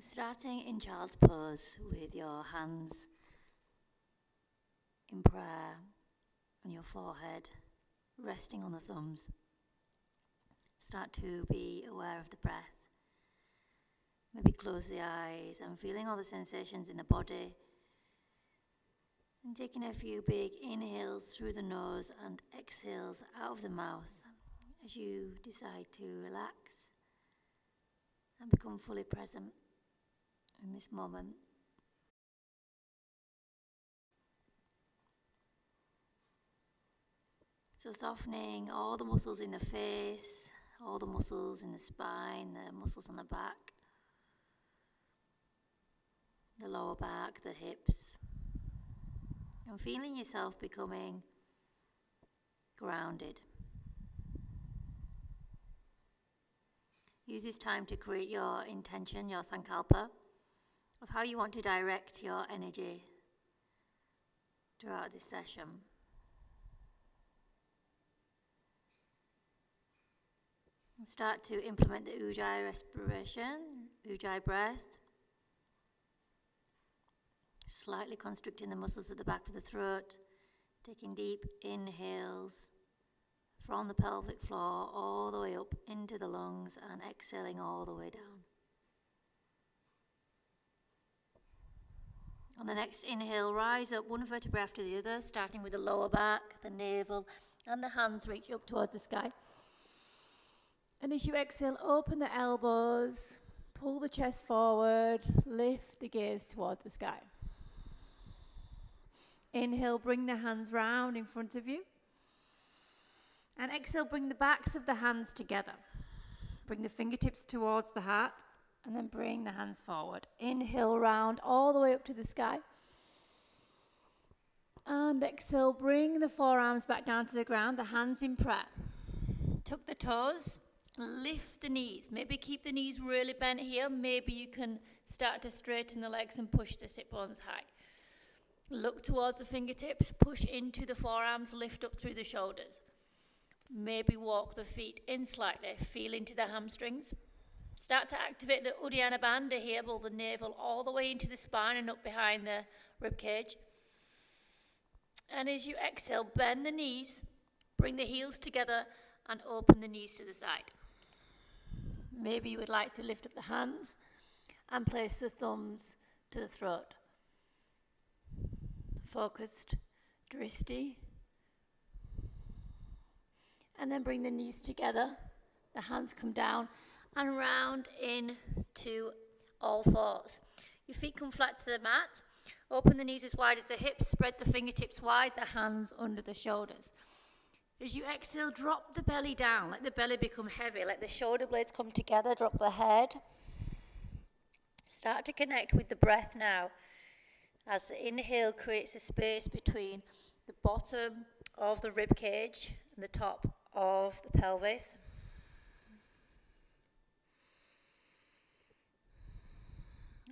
Starting in child's pose with your hands in prayer on your forehead, resting on the thumbs. Start to be aware of the breath. Maybe close the eyes and feeling all the sensations in the body. And taking a few big inhales through the nose and exhales out of the mouth as you decide to relax and become fully present in this moment. So, softening all the muscles in the face, all the muscles in the spine, the muscles on the back, the lower back, the hips, and feeling yourself becoming grounded. Use this time to create your intention, your sankalpa of how you want to direct your energy throughout this session. Start to implement the Ujjayi respiration, Ujjayi breath. Slightly constricting the muscles at the back of the throat, taking deep inhales from the pelvic floor all the way up into the lungs and exhaling all the way down. On the next inhale, rise up one vertebra after the other, starting with the lower back, the navel, and the hands reach up towards the sky. And as you exhale, open the elbows, pull the chest forward, lift the gaze towards the sky. Inhale, bring the hands round in front of you. And exhale, bring the backs of the hands together. Bring the fingertips towards the heart and then bring the hands forward. Inhale, round all the way up to the sky. And exhale, bring the forearms back down to the ground, the hands in prayer. Tuck the toes, lift the knees. Maybe keep the knees really bent here. Maybe you can start to straighten the legs and push the sit bones high. Look towards the fingertips, push into the forearms, lift up through the shoulders. Maybe walk the feet in slightly, feel into the hamstrings. Start to activate the Uddiyana Bandha here, the navel all the way into the spine and up behind the rib cage. And as you exhale, bend the knees, bring the heels together, and open the knees to the side. Maybe you would like to lift up the hands and place the thumbs to the throat. Focused, dristi. And then bring the knees together, the hands come down, and round in to all fours. Your feet come flat to the mat. Open the knees as wide as the hips. Spread the fingertips wide, the hands under the shoulders. As you exhale, drop the belly down. Let the belly become heavy. Let the shoulder blades come together. Drop the head. Start to connect with the breath now. As the inhale creates a space between the bottom of the rib cage and the top of the pelvis.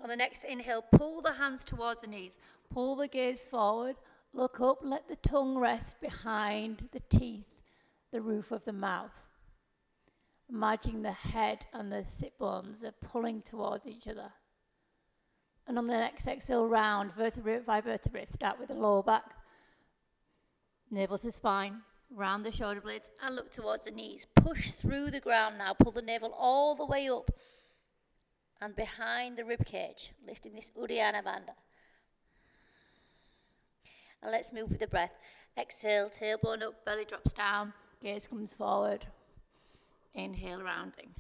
On the next inhale, pull the hands towards the knees. Pull the gaze forward. Look up. Let the tongue rest behind the teeth, the roof of the mouth. Imagine the head and the sit bones are pulling towards each other. And on the next exhale, round vertebrae by vertebrae. Start with the lower back, navel to spine, round the shoulder blades, and look towards the knees. Push through the ground now. Pull the navel all the way up and behind the ribcage, lifting this Uddiyana Bandha. And let's move with the breath. Exhale, tailbone up, belly drops down, gaze comes forward. Inhale, rounding.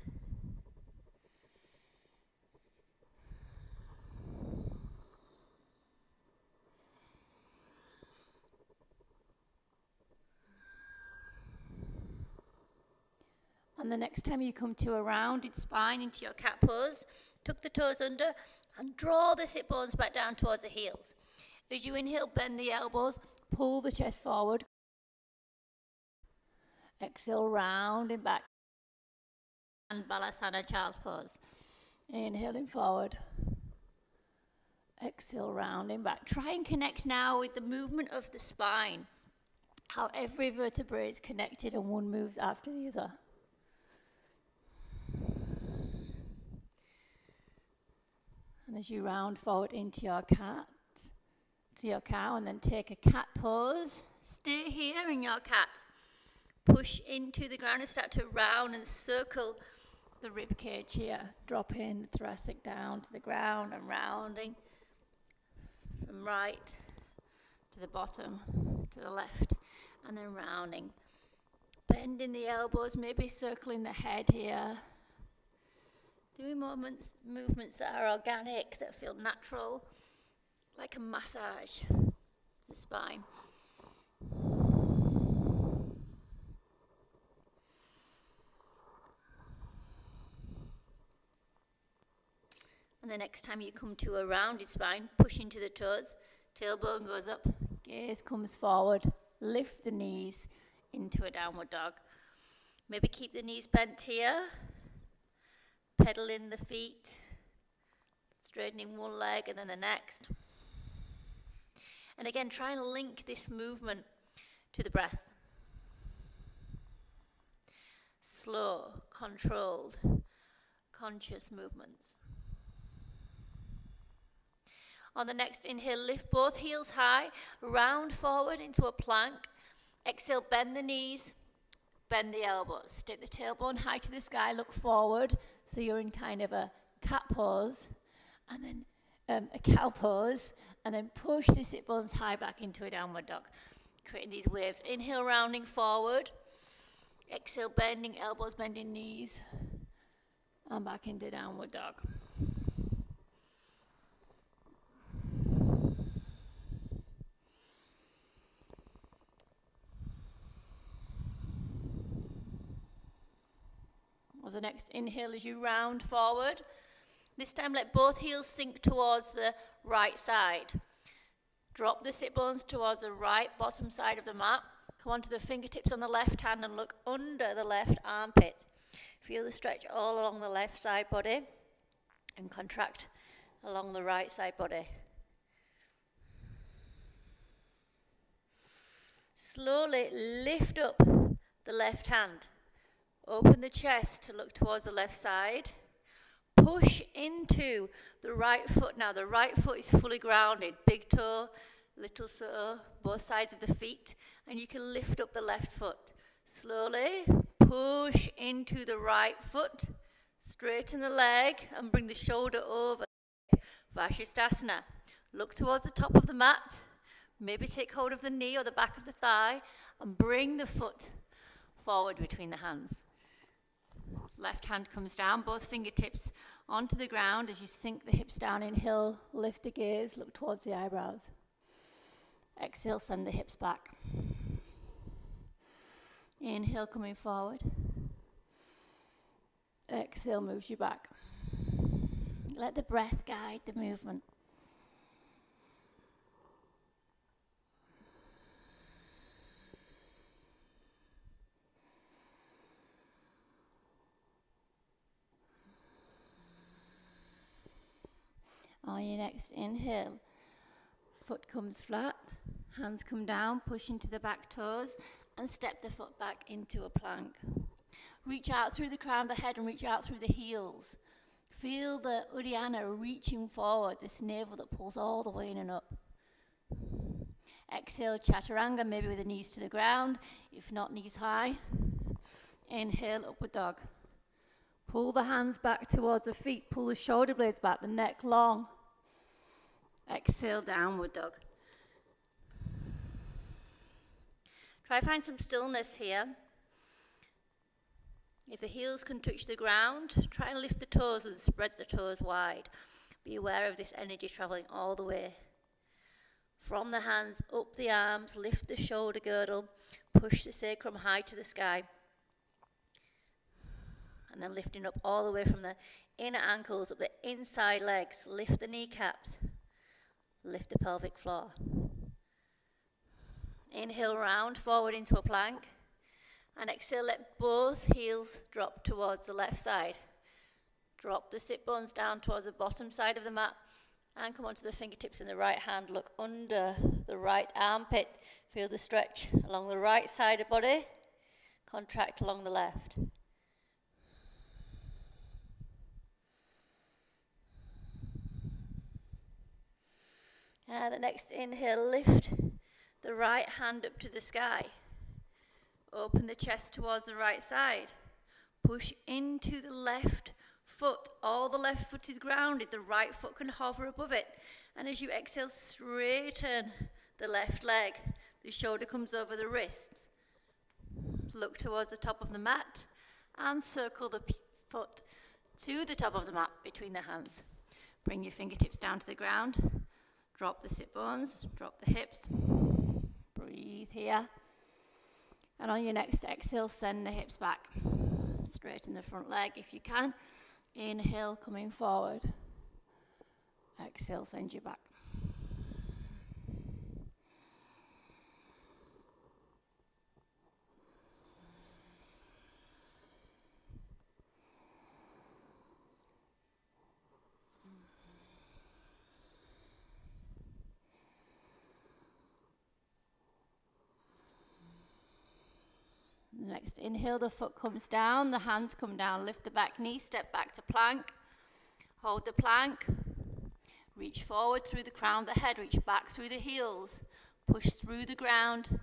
And the next time you come to a rounded spine into your cat pose, tuck the toes under and draw the sit bones back down towards the heels. As you inhale, bend the elbows, pull the chest forward. Exhale, rounding back. And Balasana Child's Pose. Inhaling forward. Exhale, rounding back. Try and connect now with the movement of the spine. How every vertebrae is connected and one moves after the other. And as you round forward into your cat, to your cow, and then take a cat pose. Stay here in your cat. Push into the ground and start to round and circle the rib cage here. Drop in thoracic down to the ground and rounding from right to the bottom to the left and then rounding. Bending the elbows, maybe circling the head here. Doing movements, movements that are organic, that feel natural, like a massage the spine. And the next time you come to a rounded spine, push into the toes, tailbone goes up, gaze comes forward, lift the knees into a downward dog. Maybe keep the knees bent here, pedal in the feet, straightening one leg and then the next. And again, try and link this movement to the breath. Slow, controlled, conscious movements. On the next inhale, lift both heels high, round forward into a plank. Exhale, bend the knees, bend the elbows. Stick the tailbone high to the sky, look forward. So you're in kind of a cat pose, and then um, a cow pose, and then push the sit bones high back into a downward dog, creating these waves. Inhale, rounding forward. Exhale, bending elbows, bending knees, and back into downward dog. The next inhale as you round forward. This time let both heels sink towards the right side. Drop the sit bones towards the right bottom side of the mat. Come onto the fingertips on the left hand and look under the left armpit. Feel the stretch all along the left side body and contract along the right side body. Slowly lift up the left hand. Open the chest to look towards the left side. Push into the right foot now. The right foot is fully grounded. Big toe, little toe, both sides of the feet. And you can lift up the left foot. Slowly push into the right foot. Straighten the leg and bring the shoulder over. Vashisthasana. Look towards the top of the mat. Maybe take hold of the knee or the back of the thigh and bring the foot forward between the hands. Left hand comes down, both fingertips onto the ground as you sink the hips down. Inhale, lift the gaze, look towards the eyebrows. Exhale, send the hips back. Inhale, coming forward. Exhale, moves you back. Let the breath guide the movement. On your next inhale, foot comes flat, hands come down, push into the back toes, and step the foot back into a plank. Reach out through the crown of the head and reach out through the heels. Feel the Uddiyana reaching forward, this navel that pulls all the way in and up. Exhale, chaturanga, maybe with the knees to the ground, if not knees high. Inhale, upward dog. Pull the hands back towards the feet, pull the shoulder blades back, the neck long. Exhale, downward dog. Try find some stillness here. If the heels can touch the ground, try and lift the toes and spread the toes wide. Be aware of this energy traveling all the way. From the hands, up the arms, lift the shoulder girdle, push the sacrum high to the sky. And then lifting up all the way from the inner ankles, up the inside legs, lift the kneecaps. Lift the pelvic floor. Inhale, round forward into a plank. And exhale, let both heels drop towards the left side. Drop the sit bones down towards the bottom side of the mat and come onto the fingertips in the right hand. Look under the right armpit. Feel the stretch along the right side of the body. Contract along the left. Uh, the next inhale, lift the right hand up to the sky. Open the chest towards the right side. Push into the left foot. All the left foot is grounded. The right foot can hover above it. And as you exhale, straighten the left leg. The shoulder comes over the wrist. Look towards the top of the mat and circle the foot to the top of the mat between the hands. Bring your fingertips down to the ground. Drop the sit bones, drop the hips. Breathe here. And on your next exhale, send the hips back. Straighten the front leg if you can. Inhale, coming forward. Exhale, send you back. Next inhale, the foot comes down, the hands come down. Lift the back knee, step back to plank. Hold the plank. Reach forward through the crown of the head, reach back through the heels. Push through the ground.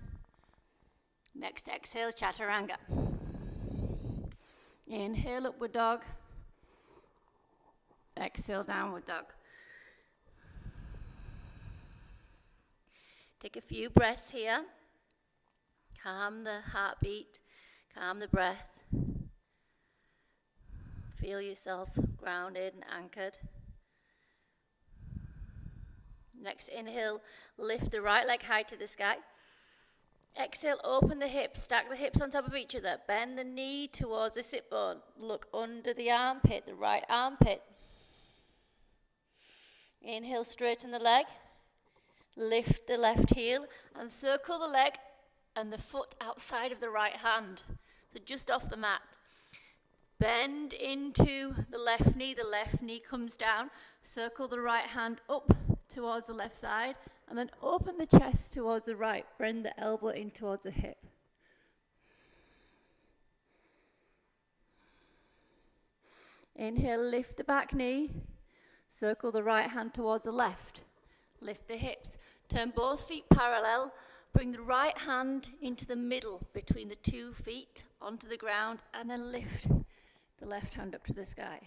Next exhale, chaturanga. Inhale, upward dog. Exhale, downward dog. Take a few breaths here. Calm the heartbeat. Calm the breath. Feel yourself grounded and anchored. Next inhale, lift the right leg high to the sky. Exhale, open the hips, stack the hips on top of each other. Bend the knee towards the sit bone. Look under the armpit, the right armpit. Inhale, straighten the leg. Lift the left heel and circle the leg and the foot outside of the right hand. So just off the mat. Bend into the left knee, the left knee comes down. Circle the right hand up towards the left side, and then open the chest towards the right. Bend the elbow in towards the hip. Inhale, lift the back knee. Circle the right hand towards the left. Lift the hips. Turn both feet parallel Bring the right hand into the middle between the two feet onto the ground and then lift the left hand up to the sky.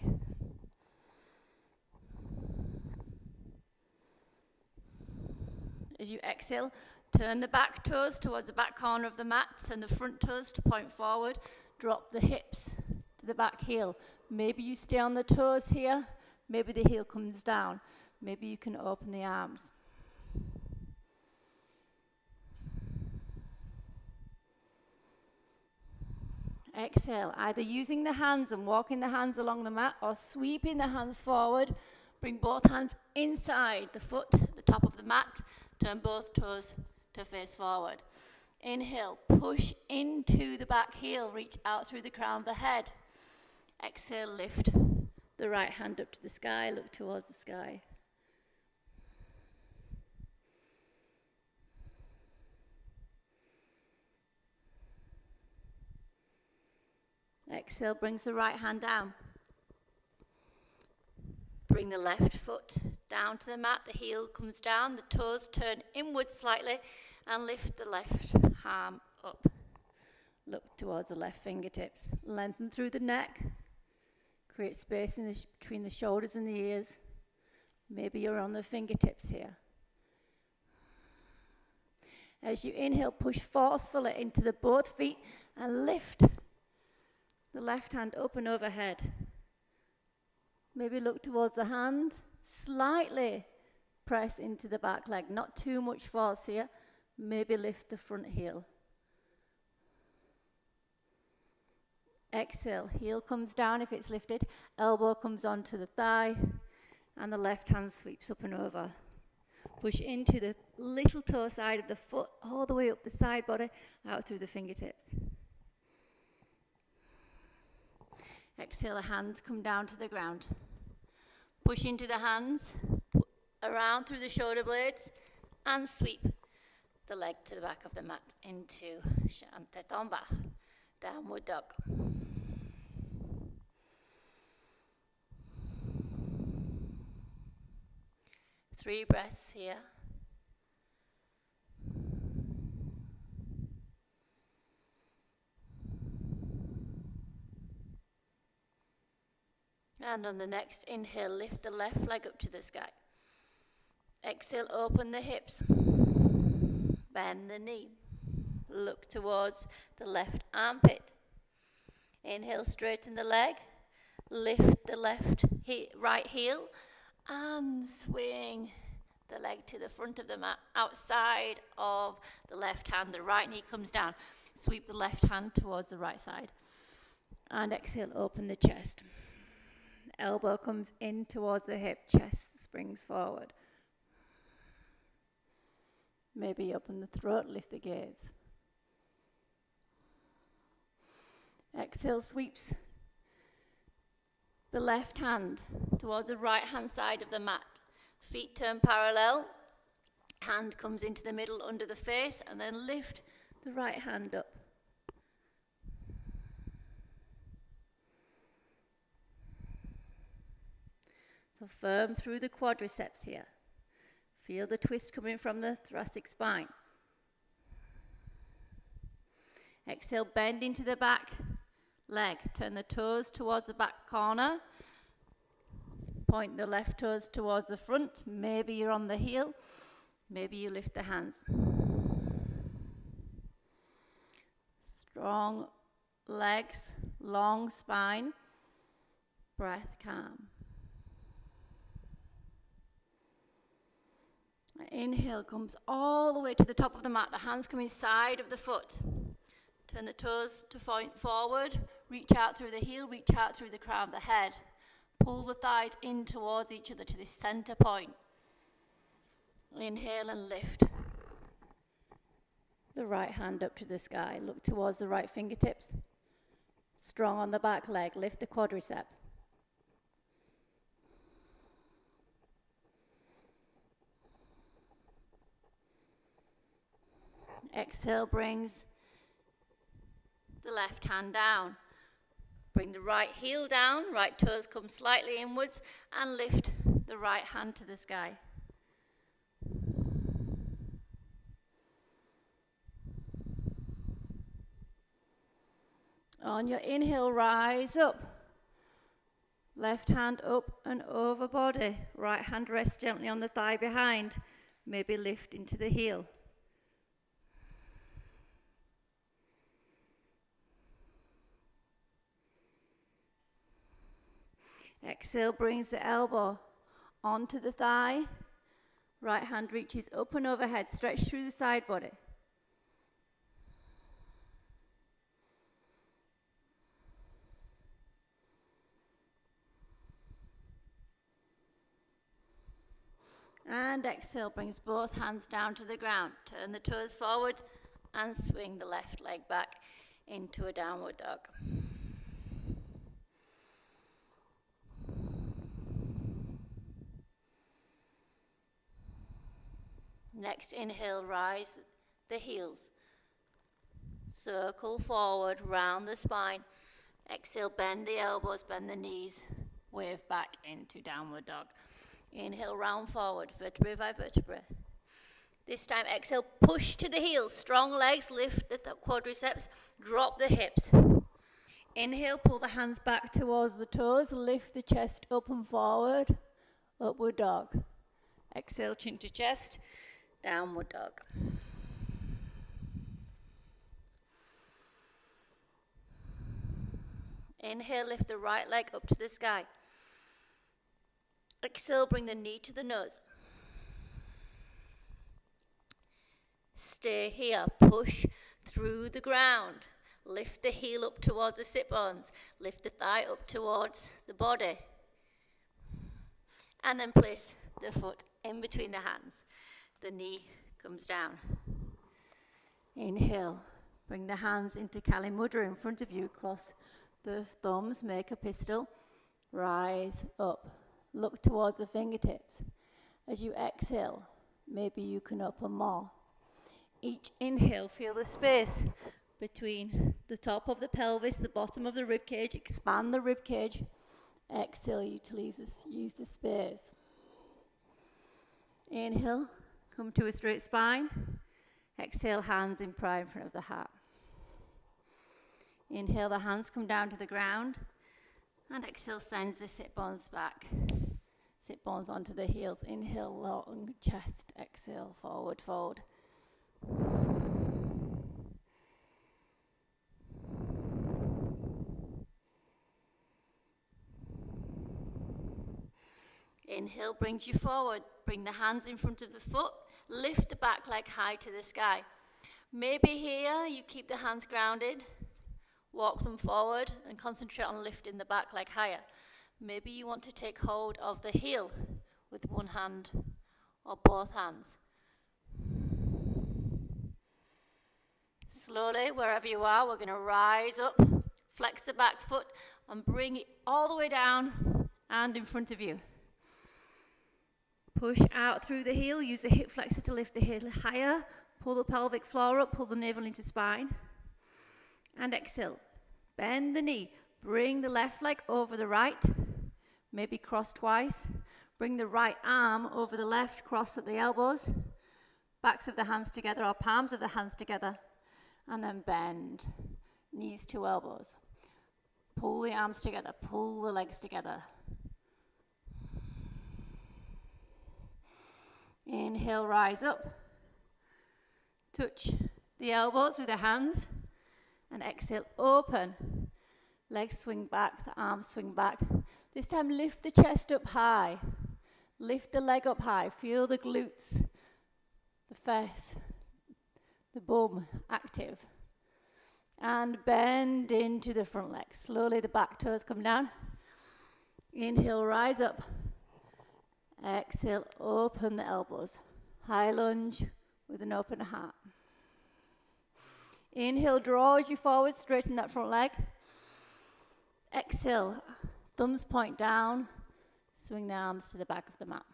As you exhale, turn the back toes towards the back corner of the mat, turn the front toes to point forward, drop the hips to the back heel. Maybe you stay on the toes here, maybe the heel comes down. Maybe you can open the arms. Exhale, either using the hands and walking the hands along the mat or sweeping the hands forward. Bring both hands inside the foot, the top of the mat. Turn both toes to face forward. Inhale, push into the back heel, reach out through the crown of the head. Exhale, lift the right hand up to the sky, look towards the sky. Exhale brings the right hand down. Bring the left foot down to the mat, the heel comes down, the toes turn inward slightly, and lift the left arm up. Look towards the left fingertips. Lengthen through the neck. Create space the between the shoulders and the ears. Maybe you're on the fingertips here. As you inhale, push forcefully into the both feet and lift the left hand up and overhead. Maybe look towards the hand, slightly press into the back leg, not too much force here. Maybe lift the front heel. Exhale, heel comes down if it's lifted, elbow comes onto the thigh, and the left hand sweeps up and over. Push into the little toe side of the foot, all the way up the side body, out through the fingertips. Exhale, the hands come down to the ground. Push into the hands, around through the shoulder blades, and sweep the leg to the back of the mat into Shanti downward dog. Three breaths here. And on the next inhale, lift the left leg up to the sky. Exhale, open the hips. Bend the knee. Look towards the left armpit. Inhale, straighten the leg. Lift the left he- right heel and swing the leg to the front of the mat, outside of the left hand. The right knee comes down. Sweep the left hand towards the right side. And exhale, open the chest. Elbow comes in towards the hip, chest springs forward. Maybe open the throat, lift the gaze. Exhale, sweeps the left hand towards the right hand side of the mat. Feet turn parallel. Hand comes into the middle under the face, and then lift the right hand up. So firm through the quadriceps here. Feel the twist coming from the thoracic spine. Exhale, bend into the back leg. Turn the toes towards the back corner. Point the left toes towards the front. Maybe you're on the heel. Maybe you lift the hands. Strong legs, long spine, breath calm. Inhale comes all the way to the top of the mat. The hands come inside of the foot. Turn the toes to point forward. Reach out through the heel, reach out through the crown of the head. Pull the thighs in towards each other to the center point. Inhale and lift. The right hand up to the sky. Look towards the right fingertips. Strong on the back leg. Lift the quadricep. Exhale brings the left hand down. Bring the right heel down, right toes come slightly inwards, and lift the right hand to the sky. On your inhale, rise up. Left hand up and over body. Right hand rests gently on the thigh behind. Maybe lift into the heel. Exhale brings the elbow onto the thigh. Right hand reaches up and overhead, stretch through the side body. And exhale brings both hands down to the ground. Turn the toes forward and swing the left leg back into a downward dog. Next inhale, rise the heels. Circle forward, round the spine. Exhale, bend the elbows, bend the knees. Wave back into downward dog. Inhale, round forward, vertebrae by vertebrae. This time, exhale, push to the heels. Strong legs, lift the quadriceps, drop the hips. Inhale, pull the hands back towards the toes, lift the chest up and forward. Upward dog. Exhale, chin to chest downward dog. Inhale, lift the right leg up to the sky. Exhale, bring the knee to the nose. Stay here, push through the ground. Lift the heel up towards the sit bones. Lift the thigh up towards the body. And then place the foot in between the hands the knee comes down. Inhale, bring the hands into Kali Mudra in front of you, cross the thumbs, make a pistol, rise up, look towards the fingertips. As you exhale, maybe you can open more. Each inhale, feel the space between the top of the pelvis, the bottom of the rib cage, expand the rib cage. Exhale, utilize use the space. Inhale, Come to a straight spine. Exhale, hands in prayer in front of the heart. Inhale, the hands come down to the ground. And exhale, sends the sit bones back. Sit bones onto the heels. Inhale, long chest. Exhale, forward fold. Inhale brings you forward. Bring the hands in front of the foot. Lift the back leg high to the sky. Maybe here you keep the hands grounded. Walk them forward and concentrate on lifting the back leg higher. Maybe you want to take hold of the heel with one hand or both hands. Slowly, wherever you are, we're going to rise up, flex the back foot, and bring it all the way down and in front of you. Push out through the heel. Use the hip flexor to lift the heel higher. Pull the pelvic floor up. Pull the navel into spine. And exhale. Bend the knee. Bring the left leg over the right. Maybe cross twice. Bring the right arm over the left. Cross at the elbows. Backs of the hands together or palms of the hands together. And then bend. Knees to elbows. Pull the arms together. Pull the legs together. Inhale, rise up. Touch the elbows with the hands. And exhale, open. Legs swing back, the arms swing back. This time, lift the chest up high. Lift the leg up high. Feel the glutes, the face, the bum active. And bend into the front leg. Slowly, the back toes come down. Inhale, rise up. Exhale, open the elbows. High lunge with an open heart. Inhale, draws you forward, straighten that front leg. Exhale, thumbs point down, swing the arms to the back of the mat.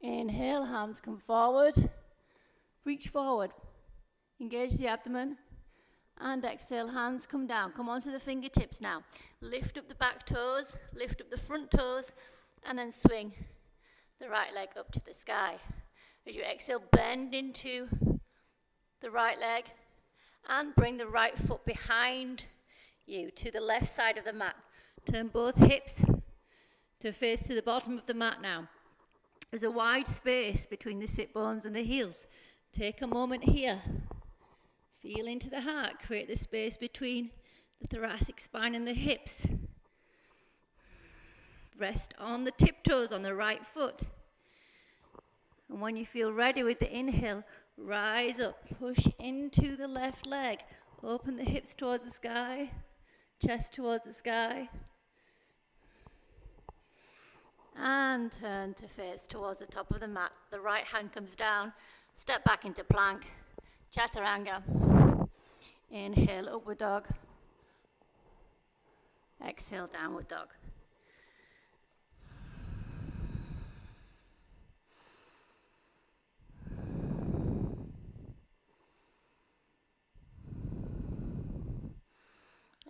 Inhale, hands come forward, reach forward, engage the abdomen, and exhale, hands come down. Come onto the fingertips now. Lift up the back toes, lift up the front toes, and then swing the right leg up to the sky. As you exhale, bend into the right leg and bring the right foot behind you to the left side of the mat. Turn both hips to face to the bottom of the mat now. There's a wide space between the sit bones and the heels. Take a moment here Feel into the heart, create the space between the thoracic spine and the hips. Rest on the tiptoes on the right foot. And when you feel ready with the inhale, rise up, push into the left leg. Open the hips towards the sky, chest towards the sky. And turn to face towards the top of the mat. The right hand comes down, step back into plank, chaturanga. Inhale, upward dog. Exhale, downward dog.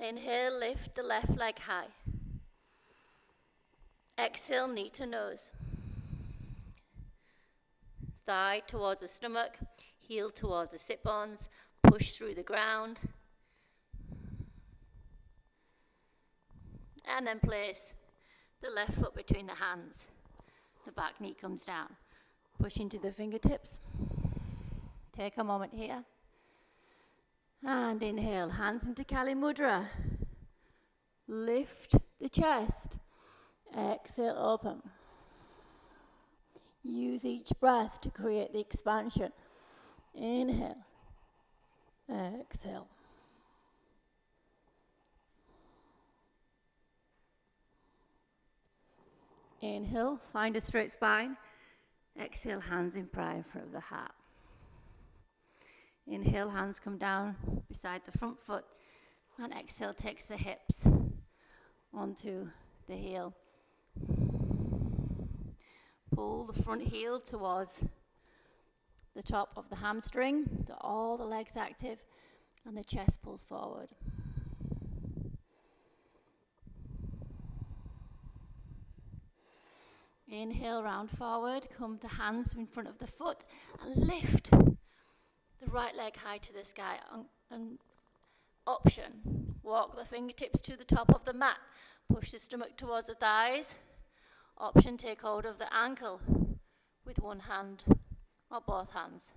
Inhale, lift the left leg high. Exhale, knee to nose. Thigh towards the stomach, heel towards the sit bones, push through the ground. And then place the left foot between the hands. The back knee comes down. Push into the fingertips. Take a moment here. And inhale, hands into Kali Mudra. Lift the chest. Exhale, open. Use each breath to create the expansion. Inhale. Exhale. Inhale, find a straight spine. Exhale, hands in prayer in front of the heart. Inhale, hands come down beside the front foot. And exhale, takes the hips onto the heel. Pull the front heel towards the top of the hamstring, to all the legs active, and the chest pulls forward. Inhale, round forward, come to hands in front of the foot, and lift the right leg high to the sky. And option, Walk the fingertips to the top of the mat. Push the stomach towards the thighs. Option, take hold of the ankle with one hand or both hands.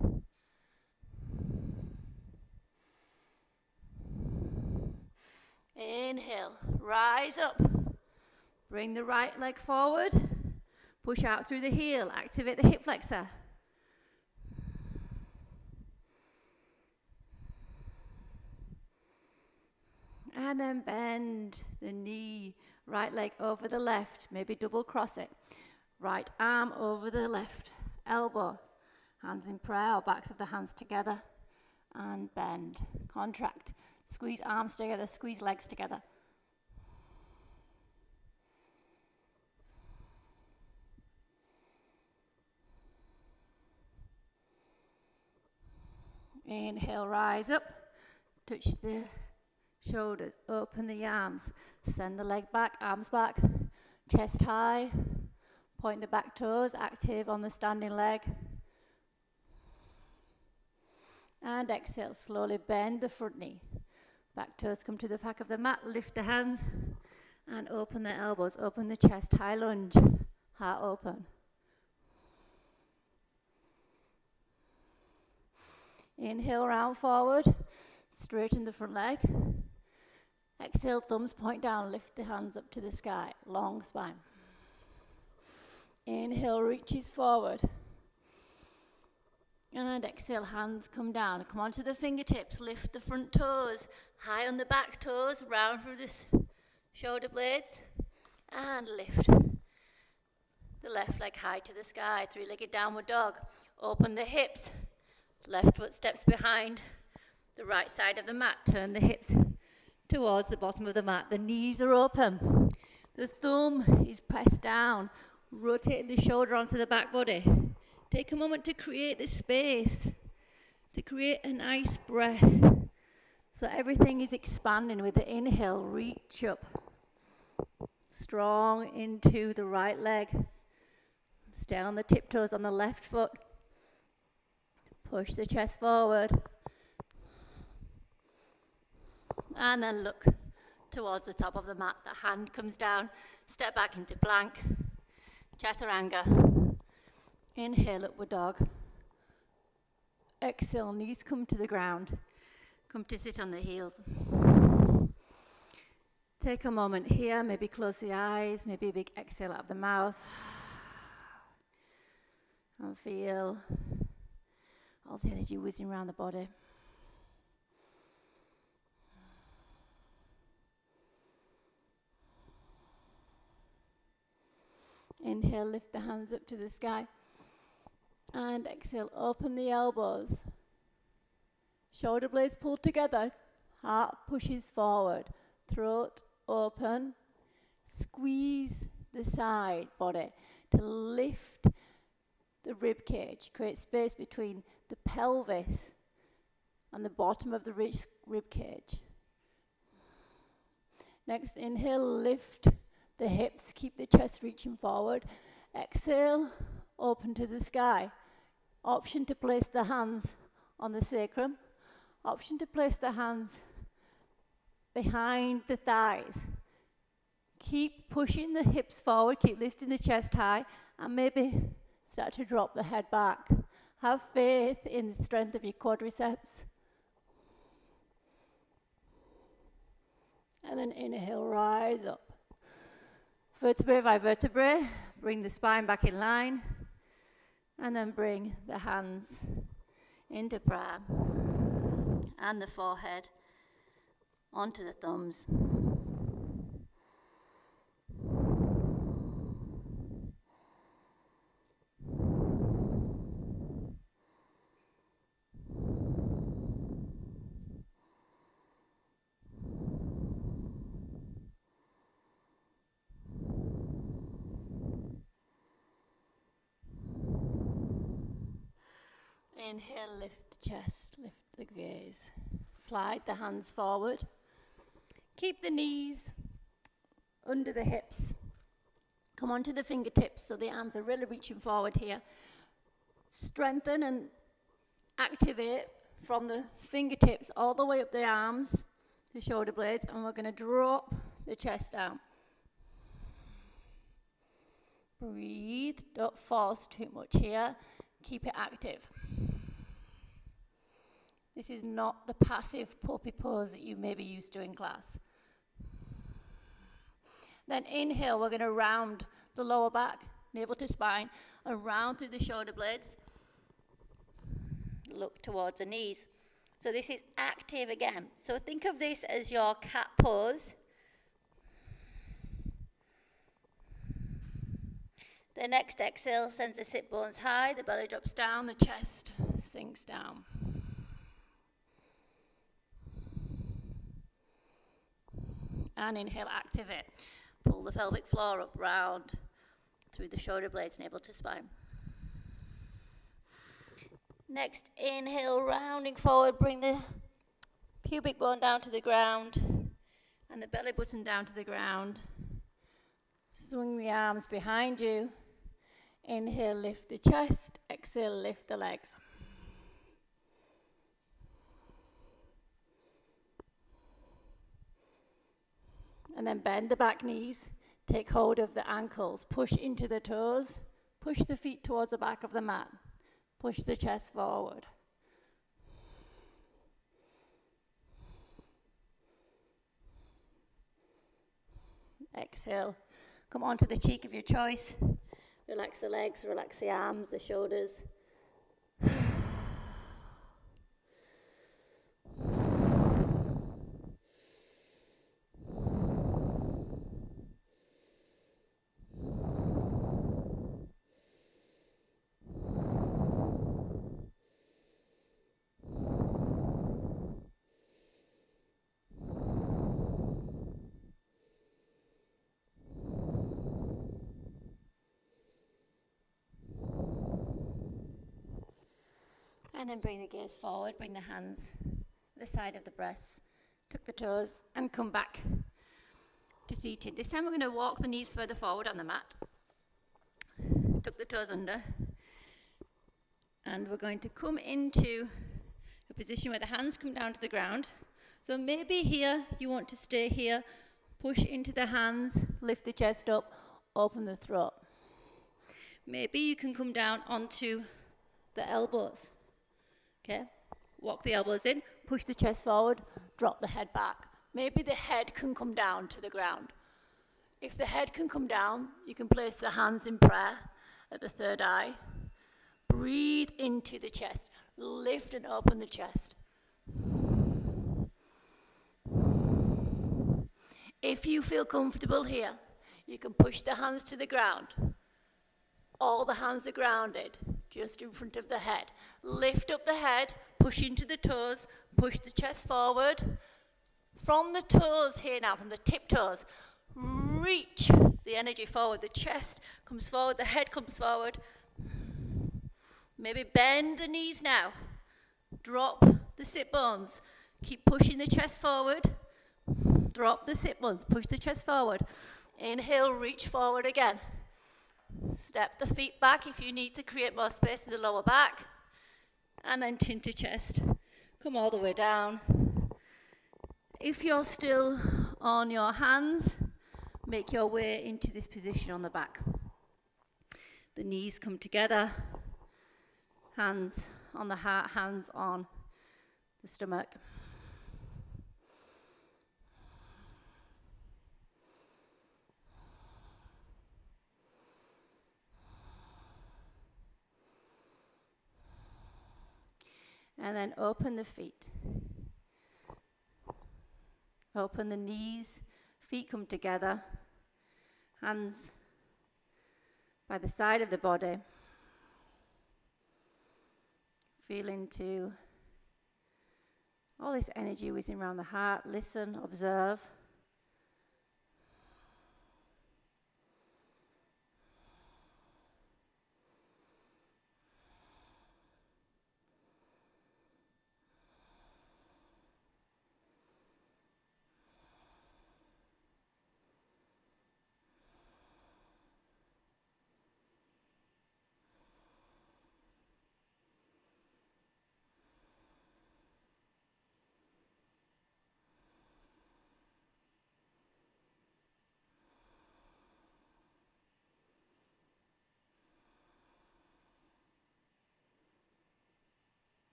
Inhale, rise up. Bring the right leg forward. Push out through the heel. Activate the hip flexor. And then bend the knee, right leg over the left, maybe double cross it. Right arm over the left elbow. Hands in prayer or backs of the hands together. And bend, contract. Squeeze arms together, squeeze legs together. Inhale, rise up. Touch the shoulders, open the arms. Send the leg back, arms back. Chest high. Point the back toes, active on the standing leg. And exhale, slowly bend the front knee. Back toes come to the back of the mat, lift the hands and open the elbows, open the chest, high lunge, heart open. Inhale, round forward, straighten the front leg. Exhale, thumbs point down, lift the hands up to the sky, long spine. Inhale, reaches forward. And exhale, hands come down. Come onto the fingertips, lift the front toes, high on the back toes, round through the shoulder blades, and lift. The left leg high to the sky, three legged downward dog. Open the hips, left foot steps behind the right side of the mat. Turn the hips towards the bottom of the mat. The knees are open. The thumb is pressed down, rotating the shoulder onto the back body. Take a moment to create this space, to create a nice breath. So everything is expanding with the inhale, reach up. Strong into the right leg. Stay on the tiptoes on the left foot. Push the chest forward. And then look towards the top of the mat. The hand comes down. Step back into plank. Chaturanga. Inhale, upward dog. Exhale, knees come to the ground. Come to sit on the heels. Take a moment here, maybe close the eyes, maybe a big exhale out of the mouth. And feel all the energy whizzing around the body. Inhale, lift the hands up to the sky. And exhale, open the elbows. Shoulder blades pulled together. Heart pushes forward. Throat open. Squeeze the side body to lift the rib cage. Create space between the pelvis and the bottom of the rib cage. Next, inhale, lift the hips, keep the chest reaching forward. Exhale, open to the sky. Option to place the hands on the sacrum. Option to place the hands behind the thighs. Keep pushing the hips forward, keep lifting the chest high, and maybe start to drop the head back. Have faith in the strength of your quadriceps. And then inhale, rise up. Vertebrae by vertebrae, bring the spine back in line. And then bring the hands into prayer and the forehead onto the thumbs. Inhale, lift the chest, lift the gaze. Slide the hands forward. Keep the knees under the hips. Come onto the fingertips so the arms are really reaching forward here. Strengthen and activate from the fingertips all the way up the arms, the shoulder blades and we're going to drop the chest down. Breathe, don't force too much here. Keep it active. This is not the passive puppy pose that you may be used to in class. Then inhale, we're going to round the lower back, navel to spine, and round through the shoulder blades. Look towards the knees. So this is active again. So think of this as your cat pose. The next exhale sends the sit bones high, the belly drops down, the chest sinks down. And inhale, activate. Pull the pelvic floor up round through the shoulder blades, navel to spine. Next, inhale, rounding forward, bring the pubic bone down to the ground and the belly button down to the ground. Swing the arms behind you. Inhale, lift the chest. Exhale, lift the legs. And then bend the back knees. Take hold of the ankles. Push into the toes. Push the feet towards the back of the mat. Push the chest forward. Exhale. Come onto the cheek of your choice. Relax the legs, relax the arms, the shoulders. And then bring the gaze forward, bring the hands the side of the breasts, tuck the toes, and come back to seated. This time we're going to walk the knees further forward on the mat. Tuck the toes under. And we're going to come into a position where the hands come down to the ground. So maybe here you want to stay here, push into the hands, lift the chest up, open the throat. Maybe you can come down onto the elbows. Okay? Walk the elbows in, push the chest forward, drop the head back. Maybe the head can come down to the ground. If the head can come down, you can place the hands in prayer at the third eye. Breathe into the chest. Lift and open the chest. If you feel comfortable here, you can push the hands to the ground. All the hands are grounded just in front of the head. Lift up the head, push into the toes, push the chest forward. From the toes here now, from the tip toes, reach the energy forward. The chest comes forward, the head comes forward. Maybe bend the knees now. Drop the sit bones. Keep pushing the chest forward. Drop the sit bones. Push the chest forward. Inhale, reach forward again. Step the feet back if you need to create more space in the lower back. And then chin to chest. Come all the way down. If you're still on your hands, make your way into this position on the back. The knees come together, hands on the heart, hands on the stomach. And then open the feet. Open the knees, feet come together, hands by the side of the body. Feel into all this energy whizzing around the heart. Listen, observe.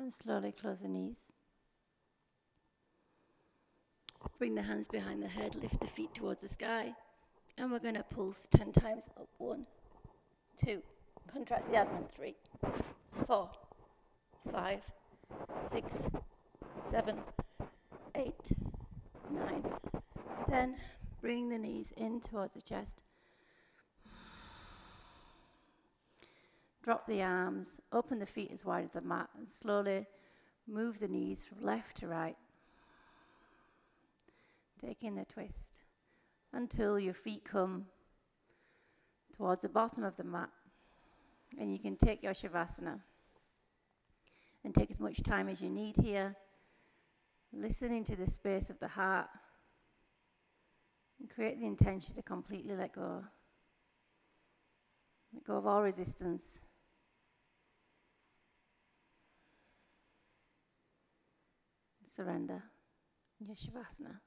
And slowly close the knees. Bring the hands behind the head, lift the feet towards the sky. And we're going to pulse 10 times up. One, two, contract the abdomen. Three, four, five, six, seven, eight, nine, ten. Bring the knees in towards the chest. Drop the arms, open the feet as wide as the mat, and slowly move the knees from left to right. Taking the twist until your feet come towards the bottom of the mat. And you can take your Shavasana and take as much time as you need here, listening to the space of the heart, and create the intention to completely let go. Let go of all resistance. Surrender. Your Shavasana.